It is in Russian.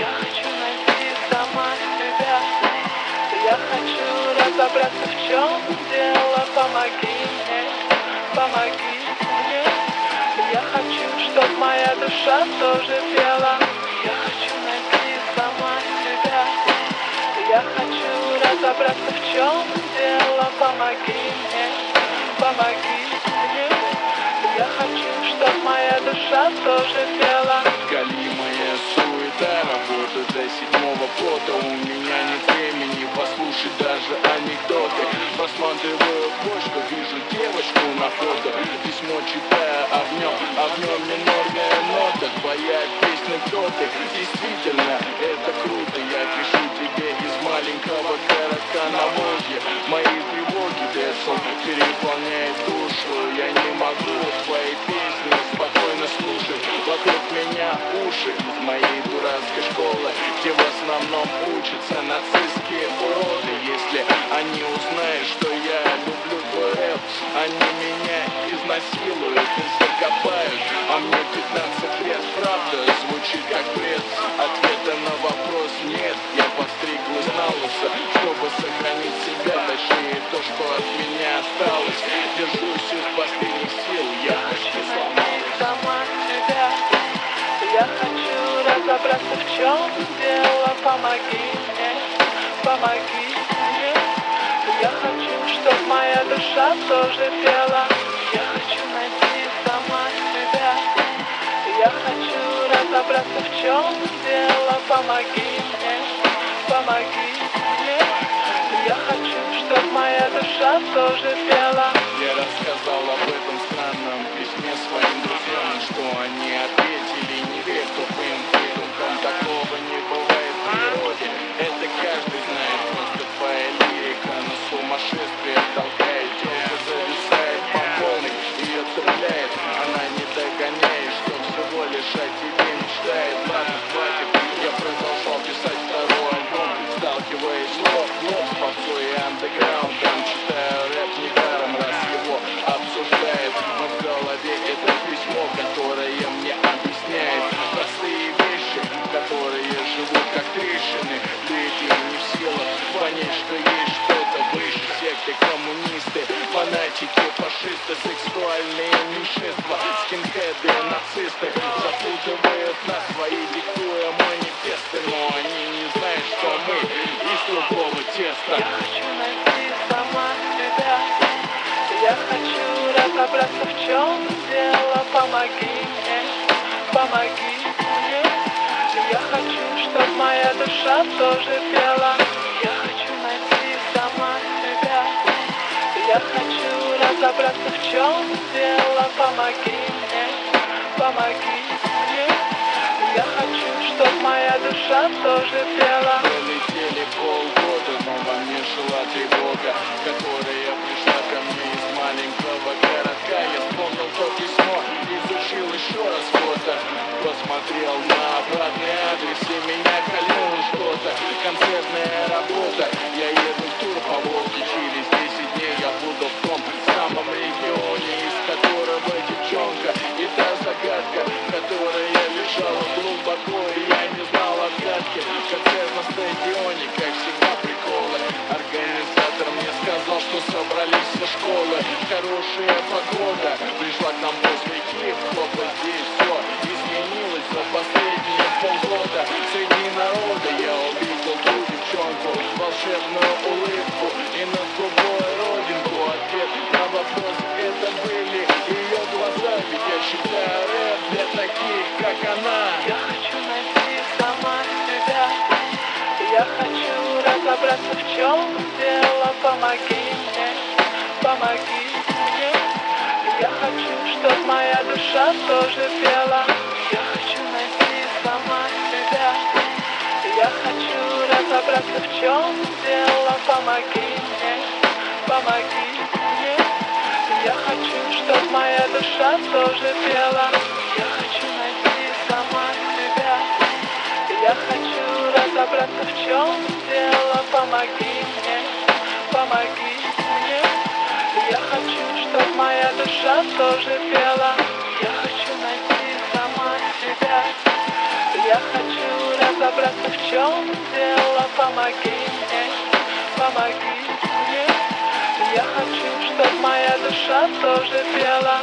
Я хочу найти сама себя. Я хочу разобраться в чем дело. Помоги мне, помоги мне. Я хочу, чтоб моя душа тоже пела. Я хочу найти сама себя. Я хочу разобраться в чем дело. Помоги мне, помоги мне. Я хочу, чтоб моя душа тоже пела. Галимая работа до седьмого пота У меня нет времени послушать даже анекдоты. Просматриваю почту, вижу девочку на фото. Письмо читаю, а в нем, а в нем минорная нота. Твоя песня кто ты? Меня уши из моей дурацкой школы Где в основном учатся нацистские уроды. Если они узнают, что я люблю твой рэп Они меня изнасилуют и закопают. А мне 15 лет, правда, звучит как бред. Ответа на вопрос нет Я постриглась на лысо, чтобы сохранить себя Точнее, то, что от меня осталось. Держусь Я хочу разобраться в чем дело. Помоги мне, помоги мне. Я хочу, чтоб моя душа тоже пела. Я хочу найти сама себя. Я хочу разобраться в чем дело. Помоги мне, помоги мне. Я хочу, чтоб моя душа тоже пела. Я рассказал об этом попсой и андеграундом Читаю рэп недаром, раз его обсуждает Но в голове это письмо, которое мне объясняет Простые вещи, которые живут как трещины Люди не в понять, что есть что-то выше Секты, коммунисты, фанатики, фашисты Сексуальные меньшинства, скинхеды, нацисты чем дело Помоги мне, помоги мне. Я хочу, чтоб моя душа тоже пела. Я хочу найти сама себя. Я хочу разобраться в чем дело. Помоги мне, помоги мне. Я хочу, чтоб моя душа тоже пела на обратный адрес и меня кольнуло что-то Концертная работа, я еду тур по Волге Через 10 дней я буду в самом регионе Из которого девчонка. И та загадка Которая лежала глубоко и я не знал отгадки Концерт на стадионе, как всегда приколы. Организатор мне сказал, что собрались со школы. Хорошая погода, Волшебную улыбку и над губой родинку. Ответ на вопрос это были ее глаза. Ведь я считаю рэп таких, как она. Я хочу найти сама себя. Я хочу разобраться в чем дело. Помоги мне, помоги мне. Я хочу, чтоб моя душа тоже пела разобраться в чем дело? Помоги мне, помоги мне. Я хочу, чтоб моя душа тоже пела. Я хочу найти сама себя. Я хочу разобраться в чем дело? Помоги мне, помоги мне. Я хочу, чтоб моя душа тоже пела Я хочу разобраться в чем дело? Помоги мне, помоги мне. Я хочу, чтоб моя душа тоже пела